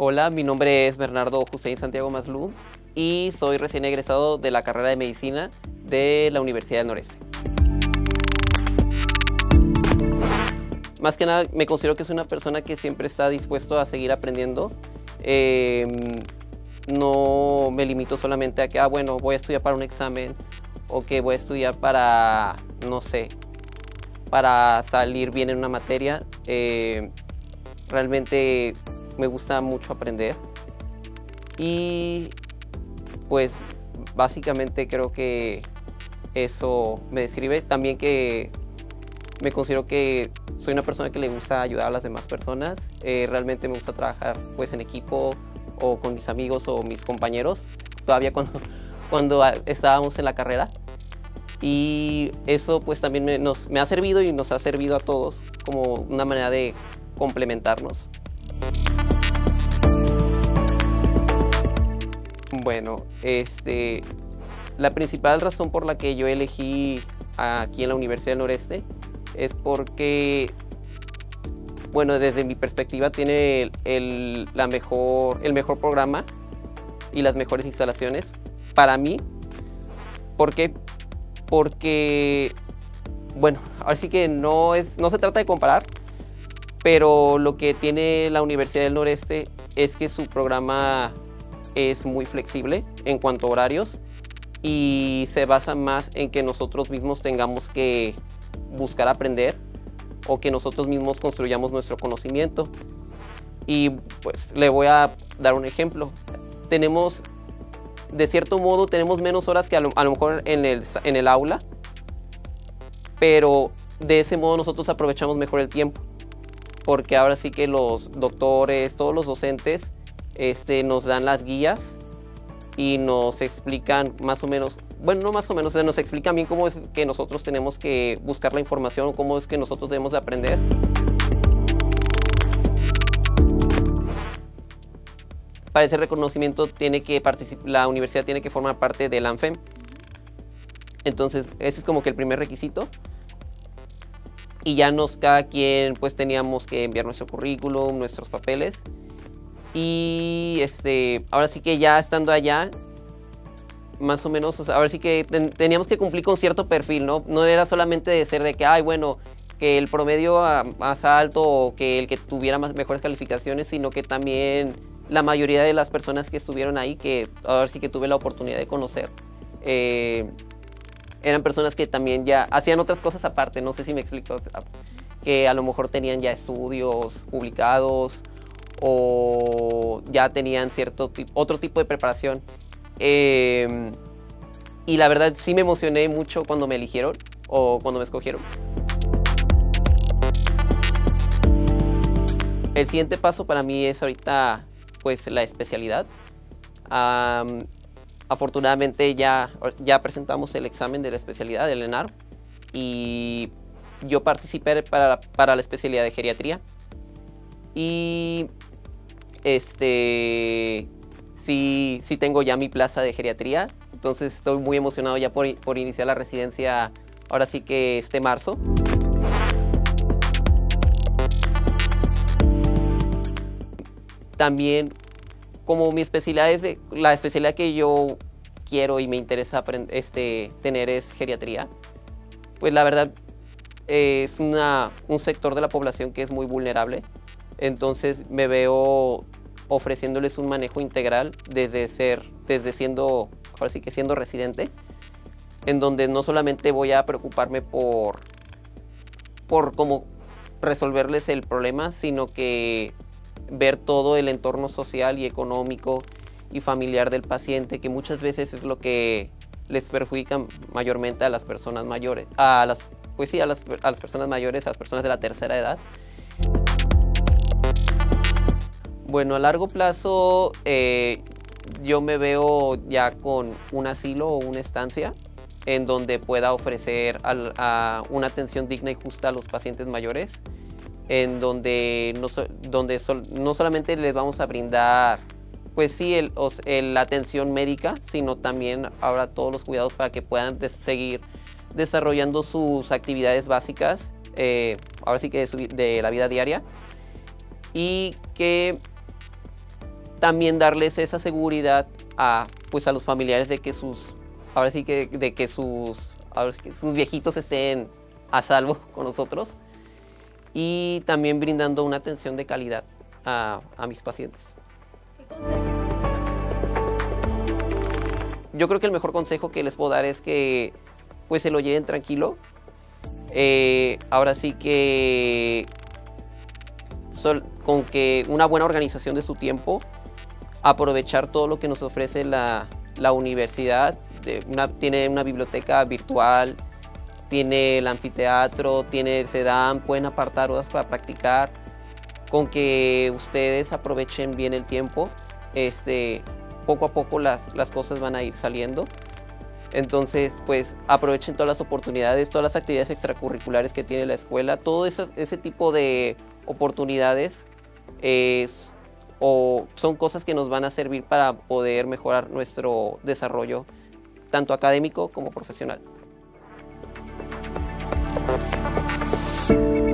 Hola, mi nombre es Bernardo Hussein Santiago Maslú y soy recién egresado de la carrera de Medicina de la Universidad del Noreste. Más que nada, me considero que soy una persona que siempre está dispuesto a seguir aprendiendo. Em, no me limito solamente a que, ah, bueno, voy a estudiar para un examen o que voy a estudiar para, no sé, para salir bien en una materia. Em, realmente me gusta mucho aprender. Y pues básicamente creo que eso me describe. También que me considero que soy una persona que le gusta ayudar a las demás personas. Eh, realmente me gusta trabajar pues en equipo o con mis amigos o mis compañeros. Todavía cuando, cuando estábamos en la carrera. Y eso pues también me, nos, me ha servido y nos ha servido a todos como una manera de complementarnos. Bueno, este, la principal razón por la que yo elegí aquí en la Universidad del Noreste es porque, bueno, desde mi perspectiva tiene el, la mejor, el mejor programa y las mejores instalaciones para mí. ¿Por qué? Porque, bueno, ahora sí que no, es, no se trata de comparar, pero lo que tiene la Universidad del Noreste es que su programa es muy flexible en cuanto a horarios y se basa más en que nosotros mismos tengamos que buscar aprender o que nosotros mismos construyamos nuestro conocimiento. Y pues le voy a dar un ejemplo. Tenemos, de cierto modo, tenemos menos horas que a lo, mejor en el, aula, pero de ese modo nosotros aprovechamos mejor el tiempo. Porque ahora sí que los doctores, todos los docentes, este, nos dan las guías y nos explican más o menos, bueno, no más o menos, nos explican bien cómo es que nosotros tenemos que buscar la información, cómo es que nosotros debemos de aprender. Para ese reconocimiento tiene que la universidad tiene que formar parte del ANFEM. Entonces, ese es como que el primer requisito. Y ya nos, cada quien, pues teníamos que enviar nuestro currículum, nuestros papeles. Y este, ahora sí que ya estando allá, más o menos, ahora sí que teníamos que cumplir con cierto perfil, ¿no? No era solamente de ser de que, ay, bueno, que el promedio más alto o que el que tuviera más, mejores calificaciones, sino que también la mayoría de las personas que estuvieron ahí, que ahora sí que tuve la oportunidad de conocer, eh, eran personas que también ya hacían otras cosas aparte, no sé si me explico, que a lo mejor tenían ya estudios publicados o ya tenían cierto otro tipo de preparación. Em, y la verdad sí me emocioné mucho cuando me eligieron o cuando me escogieron. El siguiente paso para mí es ahorita pues la especialidad. afortunadamente ya, ya presentamos el examen de la especialidad del ENAR y yo participé para, para la especialidad de geriatría. Y este, sí, sí tengo ya mi plaza de geriatría, entonces estoy muy emocionado ya por, por iniciar la residencia ahora sí que este marzo. También, como mi especialidad es la especialidad que yo quiero y me interesa este, tener es geriatría, pues la verdad es una, un sector de la población que es muy vulnerable. Entonces me veo ofreciéndoles un manejo integral desde ser, desde siendo, ahora sí que siendo residente, en donde no solamente voy a preocuparme por, por cómo resolverles el problema, sino que ver todo el entorno social y económico y familiar del paciente, que muchas veces es lo que les perjudica mayormente a las personas mayores, a las, pues sí, a las, a las personas mayores, a las personas de la tercera edad. Bueno, a largo plazo eh, yo me veo ya con un asilo o una estancia en donde pueda ofrecer una atención digna y justa a los pacientes mayores, en donde no, donde no solamente les vamos a brindar, pues sí, la atención médica, sino también ahora todos los cuidados para que puedan seguir desarrollando sus actividades básicas, eh, ahora sí que de, la vida diaria. Y que también darles esa seguridad a, pues, a los familiares de que sus, ahora sí que, de que sus, que sus viejitos estén a salvo con nosotros. Y también brindando una atención de calidad a, a mis pacientes. Yo creo que el mejor consejo que les puedo dar es que pues se lo lleven tranquilo. Eh, ahora sí que con que una buena organización de su tiempo, aprovechar todo lo que nos ofrece la, universidad, tiene una biblioteca virtual, tiene el anfiteatro, tiene el SEDAM, pueden apartar horas para practicar, con que ustedes aprovechen bien el tiempo, este, poco a poco las, las cosas van a ir saliendo. Entonces, pues aprovechen todas las oportunidades, todas las actividades extracurriculares que tiene la escuela, todo ese, tipo de oportunidades o son cosas que nos van a servir para poder mejorar nuestro desarrollo, tanto académico como profesional. Thank you.